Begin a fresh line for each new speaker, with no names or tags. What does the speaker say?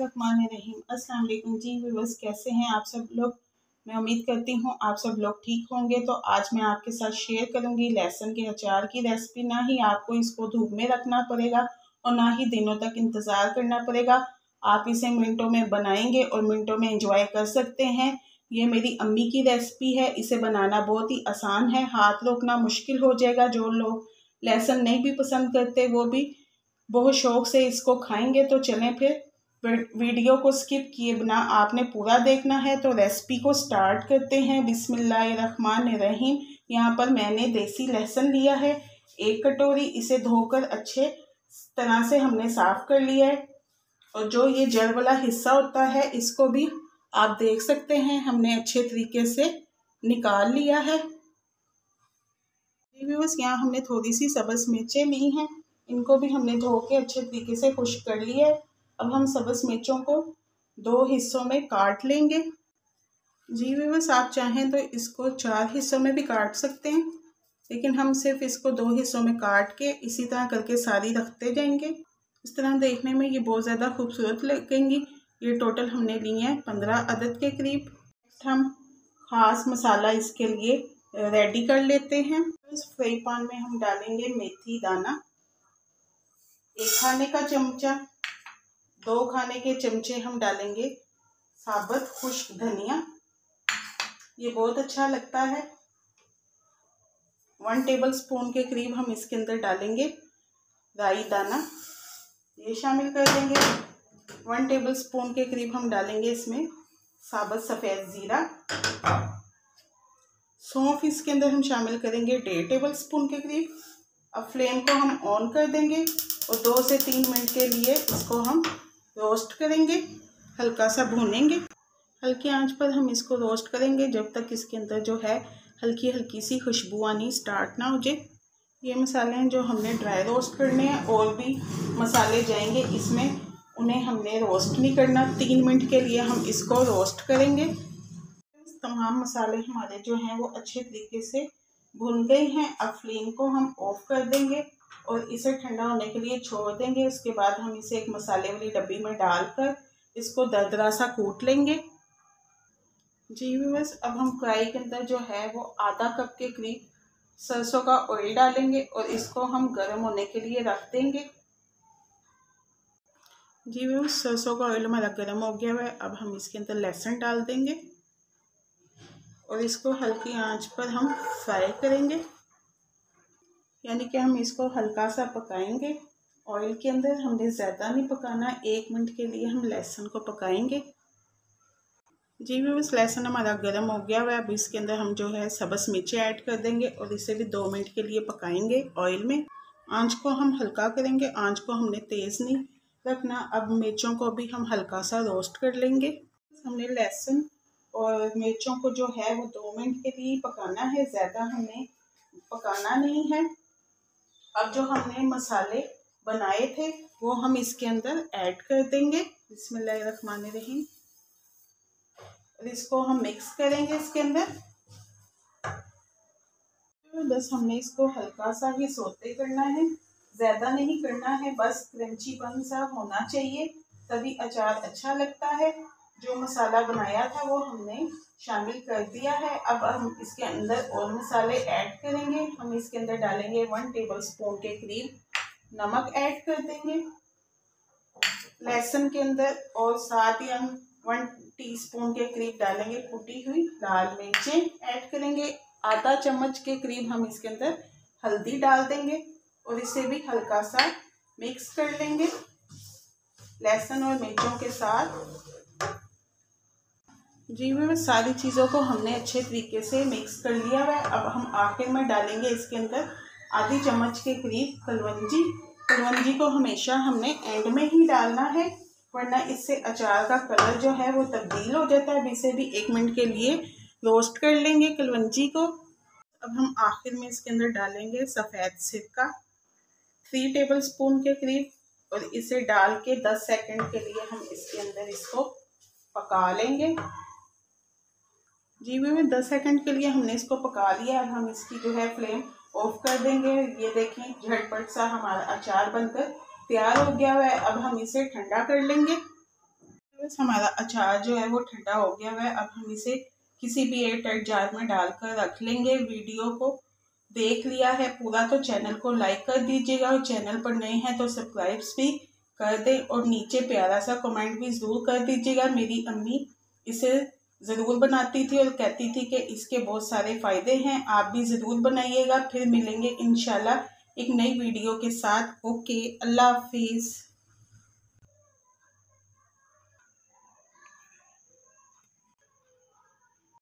अस्सलाम वालेकुम। जी, व्यूवर्स, कैसे हैं आप सब लोग? मैं उम्मीद करती हूँ आप सब लोग ठीक होंगे। तो आज मैं आपके साथ शेयर करूँगी लहसुन के अचार की रेसिपी ना ही आपको इसको धूप में रखना पड़ेगा और ना ही दिनों तक इंतज़ार करना पड़ेगा। आप इसे मिनटों में बनाएँगे और मिनटों में इंजॉय कर सकते हैं। ये मेरी अम्मी की रेसिपी है। इसे बनाना बहुत ही आसान है। हाथ रोकना मुश्किल हो जाएगा। जो लोग लहसुन नहीं भी पसंद करते, वो भी बहुत शौक से इसको खाएँगे। तो चलें फिर। वीडियो को स्किप किए बिना आपने पूरा देखना है तो रेसिपी को स्टार्ट करते हैं। बिस्मिल्लाहिर्रहमानिर्रहीम। यहाँ पर मैंने देसी लहसुन लिया है। एक कटोरी इसे धोकर अच्छे तरह से हमने साफ़ कर लिया है। और जो ये जड़ वाला हिस्सा होता है, इसको भी आप देख सकते हैं। हमने अच्छे तरीके से निकाल लिया है। यहाँ हमने थोड़ी सी सब्ज़ मिर्चें ली हैं। इनको भी हमने धो के अच्छे तरीके से खुश कर लिया है। अब हम सब्ज़ मिर्चों को दो हिस्सों में काट लेंगे। जी बस आप चाहें तो इसको चार हिस्सों में भी काट सकते हैं, लेकिन हम सिर्फ़ इसको दो हिस्सों में काट के इसी तरह करके सारी रखते जाएँगे। इस तरह देखने में ये बहुत ज़्यादा खूबसूरत लगेंगी। ये टोटल हमने लिए हैं पंद्रह अदद के करीब। हम ख़ास मसाला इसके लिए रेडी कर लेते हैं। इस फ्राई पान में हम डालेंगे मेथी दाना। एक खाने का चमचा। दो खाने के चमचे हम डालेंगे साबुत, खुश्क धनिया। ये बहुत अच्छा लगता है। वन टेबल स्पून के करीब हम इसके अंदर डालेंगे राई दाना। ये शामिल कर देंगे वन टेबल स्पून के करीब हम डालेंगे इसमें साबुत सफ़ेद ज़ीरा। सौंफ इसके अंदर हम शामिल करेंगे डेढ़ टेबल स्पून के करीब। अब फ्लेम को हम ऑन कर देंगे और दो से तीन मिनट के लिए इसको हम रोस्ट करेंगे, हल्का सा भूनेंगे। हल्की आँच पर हम इसको रोस्ट करेंगे, जब तक इसके अंदर जो है हल्की हल्की सी खुशबू आनी स्टार्ट ना हो जाए। ये मसाले हैं जो हमने ड्राई रोस्ट करने हैं, और भी मसाले जाएँगे इसमें। उन्हें हमने रोस्ट नहीं करना, तीन मिनट के लिए हम इसको रोस्ट करेंगे। तमाम मसाले हमारे जो हैं वो अच्छे तरीके से भुन गए हैं। अब फ्लेम को हम ऑफ़ कर देंगे। और इसे ठंडा होने के लिए छोड़ देंगे। उसके बाद हम इसे एक मसाले वाली डब्बी में डालकर इसको दरदरा सा कूट लेंगे। जी बस अब हम कढ़ाई के अंदर जो है वो आधा कप के करीब सरसों का ऑयल डालेंगे और इसको हम गर्म होने के लिए रख देंगे। जी बस सरसों का ऑयल हमारा गर्म हो गया है। अब हम इसके अंदर लहसुन डाल देंगे और इसको हल्की आँच पर हम फ्राई करेंगे। यानी कि हम इसको हल्का सा पकाएँगे। ऑयल के अंदर हमने ज़्यादा नहीं पकाना, एक मिनट के लिए हम लहसुन को पकाएँगे। जी बस लहसुन हमारा गर्म हो गया हुआ है। अब इसके अंदर हम जो है सबस मिर्ची ऐड कर देंगे और इसे भी दो मिनट के लिए पकाएँगे ऑयल में। आँच को हम हल्का करेंगे। आँच को हमने तेज़ नहीं रखना। अब मिर्चों को भी हम हल्का सा रोस्ट कर लेंगे। हमने लहसुन और मिर्चों को जो है वो दो मिनट के लिए पकाना है। ज़्यादा हमें पकाना नहीं है। अब जो हमने मसाले बनाए थे, वो हम इसके अंदर ऐड कर देंगे। रहीम और इसको हम मिक्स करेंगे इसके अंदर। बस हमने इसको हल्का सा ही सोते करना है। ज़्यादा नहीं करना है, बस क्रंची पन सा होना चाहिए। तभी अचार अच्छा लगता है। जो मसाला बनाया था, वो हमने शामिल कर दिया है। अब हम इसके अंदर और मसाले ऐड करेंगे। हम इसके अंदर डालेंगे वन टेबल स्पून के करीब नमक ऐड कर देंगे। लहसुन के अंदर और साथ ही हम वन टीस्पून के करीब डालेंगे कुटी हुई लाल मिर्चें ऐड करेंगे। आधा चम्मच के करीब हम इसके अंदर हल्दी डाल देंगे और इसे भी हल्का सा मिक्स कर लेंगे। लहसुन और मिर्चों के साथ जी मैं सारी चीज़ों को हमने अच्छे तरीके से मिक्स कर लिया है। अब हम आखिर में डालेंगे इसके अंदर आधी चम्मच के करीब कलवंजी। कलवंजी को हमेशा हमने एंड में ही डालना है, वरना इससे अचार का कलर जो है वो तब्दील हो जाता है। इसे भी एक मिनट के लिए रोस्ट कर लेंगे कलवंजी को। अब हम आखिर में इसके अंदर डालेंगे सफ़ेद सिरका थ्री टेबल स्पून के करीब, और इसे डाल के दस सेकेंड के लिए हम इसके अंदर इसको पका लेंगे। जी में दस सेकंड के लिए हमने इसको पका लिया अब हम इसकी जो है फ्लेम ऑफ़ कर देंगे। ये देखें, झटपट सा हमारा अचार बनकर तैयार हो गया हुआ है। अब हम इसे ठंडा कर लेंगे। बस हमारा अचार जो है वो ठंडा हो गया हुआ है। अब हम इसे किसी भी एयर टाइट जार में डालकर रख लेंगे। वीडियो को देख लिया है पूरा तो चैनल को लाइक कर दीजिएगा। और चैनल पर नए हैं तो सब्सक्राइब्स भी कर दें। और नीचे प्यारा सा कमेंट भी ज़रूर कर दीजिएगा। मेरी अम्मी इसे ज़रूर बनाती थी और कहती थी कि इसके बहुत सारे फ़ायदे हैं, आप भी ज़रूर बनाइएगा, फिर मिलेंगे इन एक नई वीडियो के साथ। ओके, अल्लाह हाफिज़।